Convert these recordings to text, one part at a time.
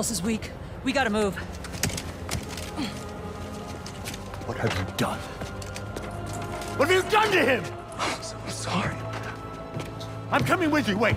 pulse is weak. We gotta move. What have you done? What have you done to him? I'm sorry. I'm coming with you, wait.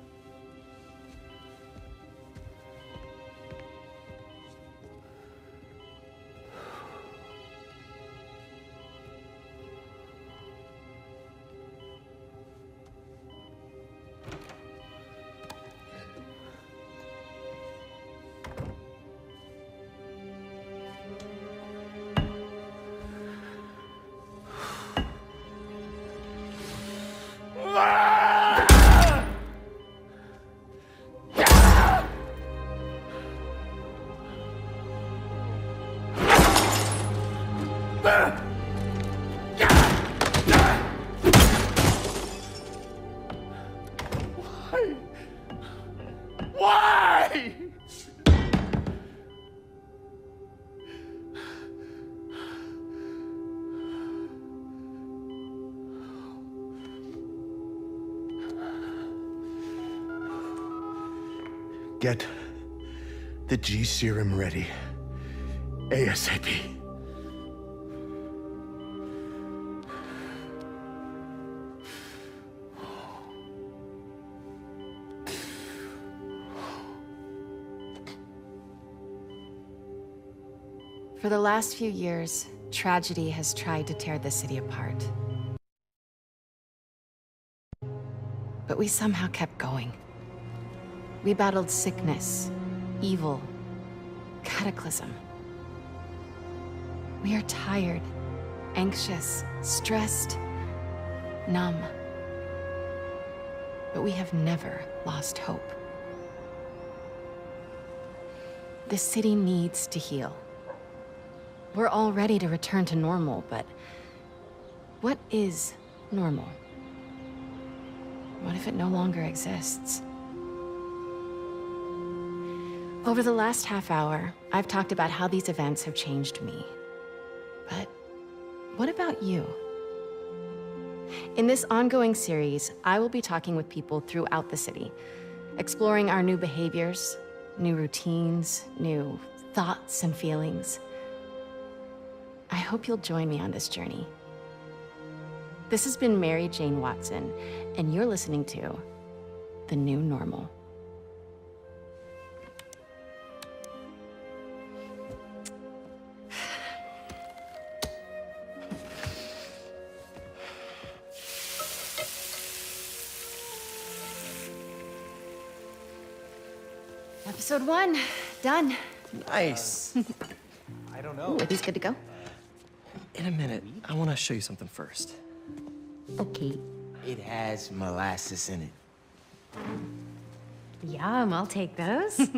Why? Get the G serum ready. ASAP. For the last few years, tragedy has tried to tear the city apart. But we somehow kept going. We battled sickness, evil, cataclysm. We are tired, anxious, stressed, numb. But we have never lost hope. The city needs to heal. We're all ready to return to normal, but what is normal? What if it no longer exists? Over the last half hour, I've talked about how these events have changed me. But what about you? In this ongoing series, I will be talking with people throughout the city, exploring our new behaviors, new routines, new thoughts and feelings. I hope you'll join me on this journey. This has been Mary Jane Watson, and you're listening to The New Normal. Episode one, done. Nice. I don't know. Ooh, are these good to go? In a minute, I want to show you something first. Okay. It has molasses in it. Yum, I'll take those.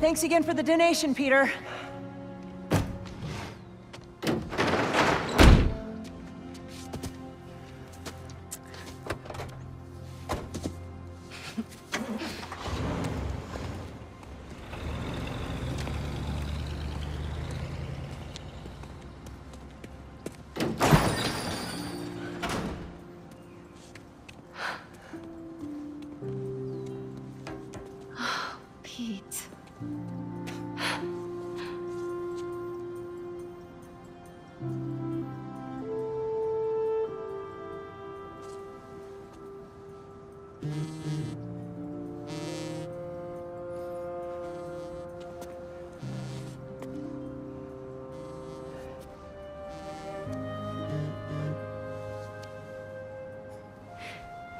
Thanks again for the donation, Peter.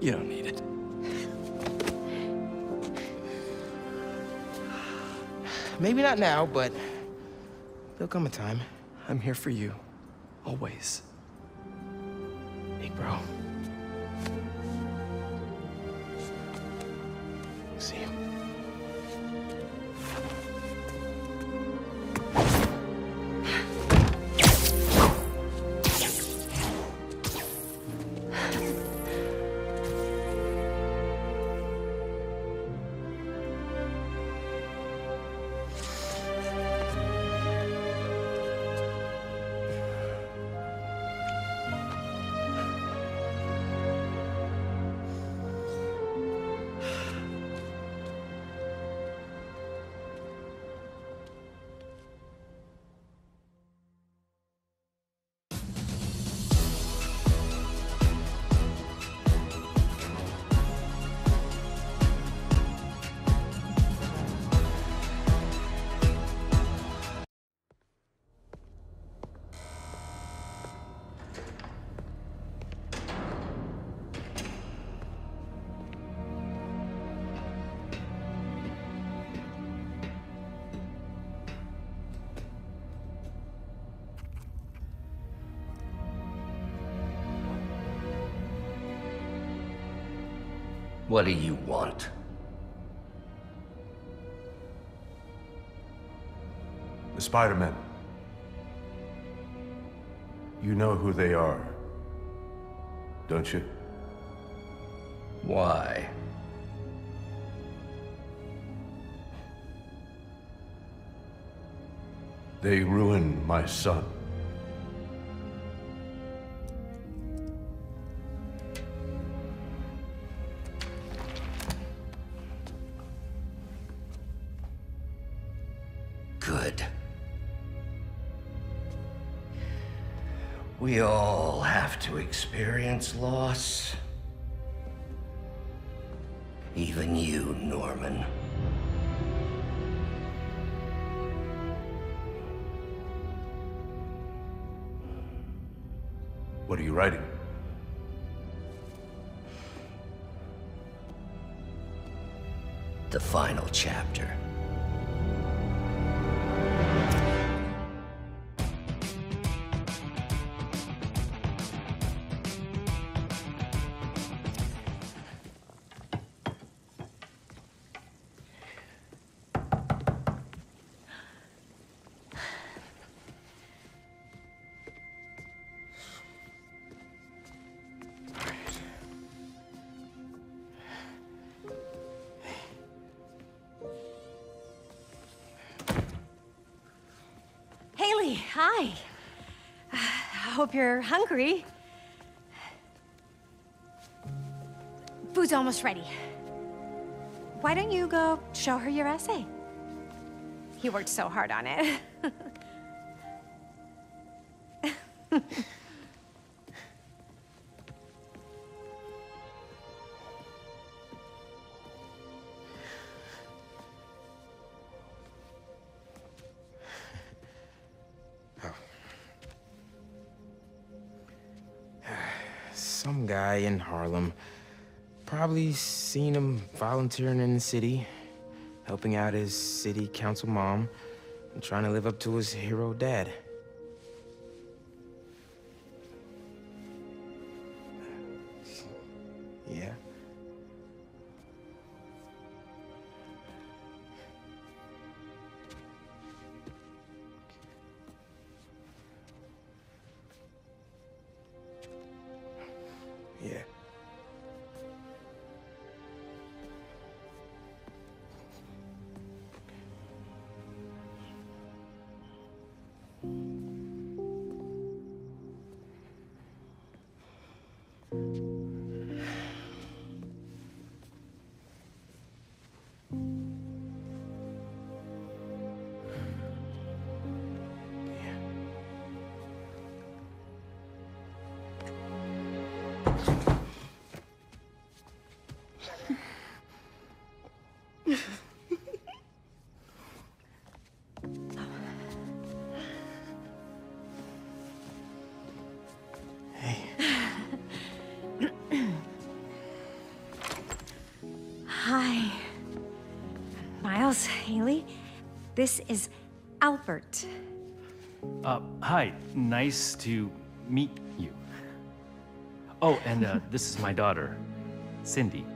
You don't need it. Maybe not now, but there'll come a time. I'm here for you, always. Big bro. See you. What do you want? The Spider-Men. You know who they are, don't you? Why? They ruined my son. We all have to experience loss. Even you, Norman. What are you writing? The final chapter. Hi. I hope you're hungry. Food's almost ready. Why don't you go show her your essay? You worked so hard on it. Some guy in Harlem. Probably seen him volunteering in the city, helping out his city council mom, and trying to live up to his hero dad. Yeah. This is Albert. Uh, hi, nice to meet you. Oh, and uh, this is my daughter, Cindy.